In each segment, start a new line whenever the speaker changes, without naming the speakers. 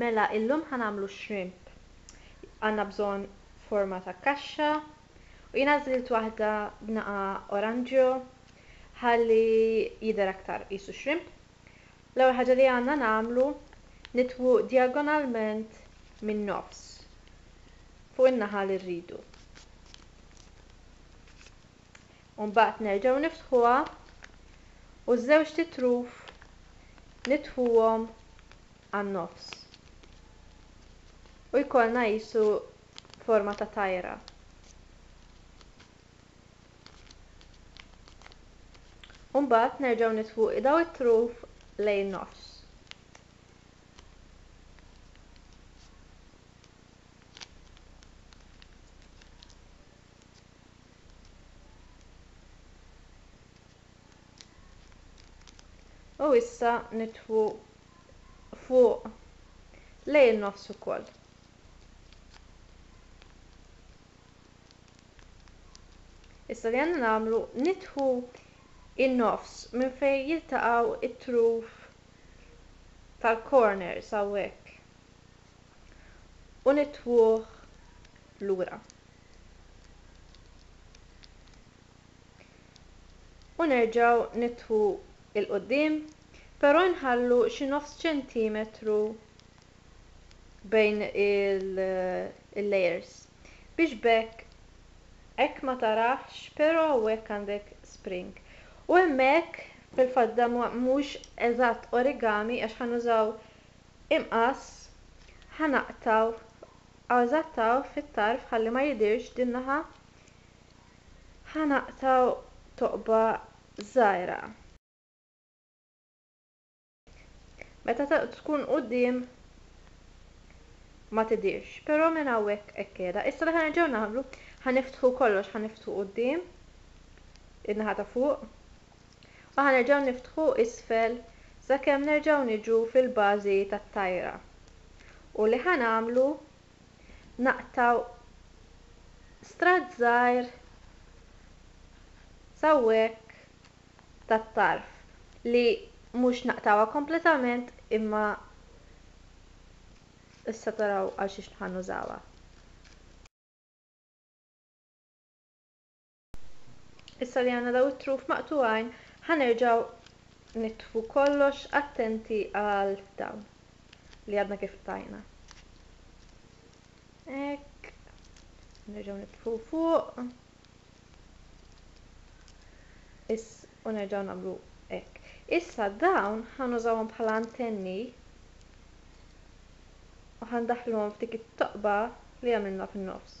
Mela illum ħa nagħmlu shrimp. Għandna bżonn forma ta' kaxxa u jiena għażilt waħda b'naqa' oranġjo ħalli jidher aktar qisu shrimp. L-ewwel ħaġa li għandna nagħmlu nitwu djagonalment min-nofs fuq in-naħa li rridu. u mbagħad nerġgħu niftħuha u ż-żewġt itruf nitfuhom għan-nofs u jkollna qisu forma ta' tajra u mbagħad nerġgħu nitfu daw it-truf lejn nofs. U issa nitfgħu fuq lejn in-nofs ukoll. Issa li għandna nagħmlu nitfgħu in-nofs minn fejn jiltaqgħu t-truf tal-corners hawnhekk. u nitwuh lura. U nerġgħu nitwu 'l quddiem, però inħallu xi nofs ċentimetru bejn il-layers biex b'hekk hekk ma taraħx però hawnhekk għandek spring. U hemmhekk fil-fatt dan mhux eżatt origami għax ħa nużaw Imqass, Ħa naqtgħu Ażattawh fit-tarf ħalli ma jidhirx din-naħa Ħa naqtgħu toqba żgħira. Meta tkun quddiem ma tidhirx, però minn hawnhekk hekk qiegħda. Issa dak li ħa nerġgħu nagħmlu, ħa niftħu kollox, ħa niftħu quddiem, in-naħa ta' fuq. u ħa nerġgħu niftħu isfel sakemm nerġgħu niġu fil-bażi tat-tajra u li ħa nagħmlu naqtgħu stratt żgħir s'hawnhekk tat-tarf li mhux naqtgħuha kompletament imma issa taraw għalxiex ħa nużawha. Issa li għandna dawn it-truf maqtugħin, ħa nerġgħu nitfu kollox attenti għal dawn li għadna kif qtajna. Hekk. Nerġgħu nitfu fuq. Is u nerġgħu nagħmlu hekk. Issa dawn ħa nużawhom bħala antenni u ħa ndaħħluhom f'dik it-toqba li għamilna fin-nofs.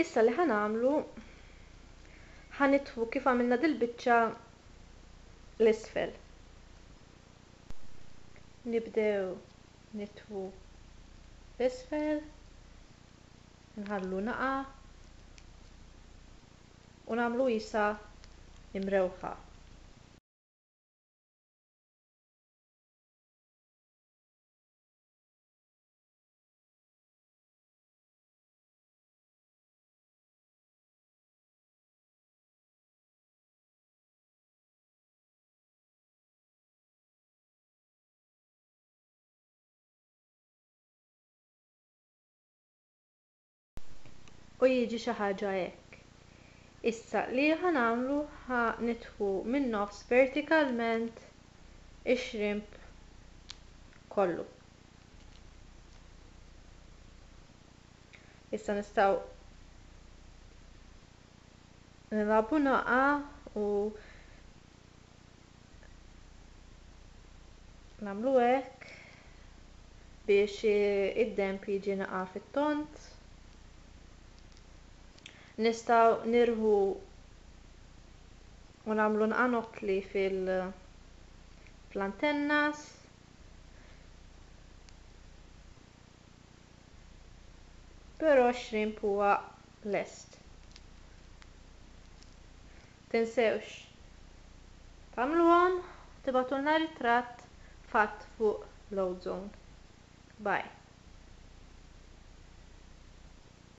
Issa li ħa nagħmlu, ħa nitfu kif għamilna dil-biċċa 'l isfel. Nibdew nitfu 'l isfel, inħallu naqa' u nagħmlu qisha imrewħa. u jiġi xi ħaġa hekk. Issa li ħa nagħmlu ħa nidħu min-nofs vertikalment ix-shrimp kollu. Issa nistgħu nilagħbu naqa' u nagħmlu hekk biex id-demb jiġi naqa' fit-tond. Nistgħu nirħu u nagħmlu naqanotli fil fl-antennas. Però x-shrimp huwa lest. Tinsewx tagħmluhom u tibgħatulna ritratt fatt fuq Loadzone. Bye.